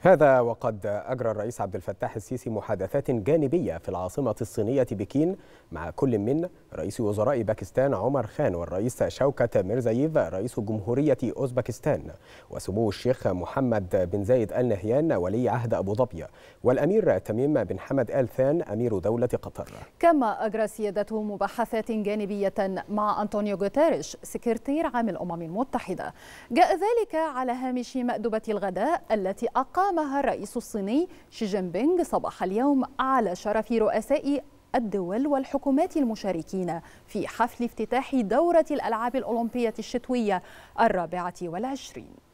هذا وقد أجرى الرئيس عبد الفتاح السيسي محادثات جانبية في العاصمة الصينية بكين مع كل من رئيس وزراء باكستان عمران خان والرئيس شوكت ميرزاييف رئيس جمهورية أوزبكستان وسمو الشيخ محمد بن زايد آل نهيان ولي عهد أبو ظبي والأمير تميم بن حمد آل ثان أمير دولة قطر. كما أجرى سيادته مباحثات جانبية مع أنطونيو غوتيريش سكرتير عام الأمم المتحدة. جاء ذلك على هامش مأدبة الغداء التي أقامها الرئيس الصيني شي جين بينغ صباح اليوم على شرف رؤساء الدول والحكومات المشاركين في حفل افتتاح دورة الألعاب الأولمبية الشتوية الرابعة والعشرين.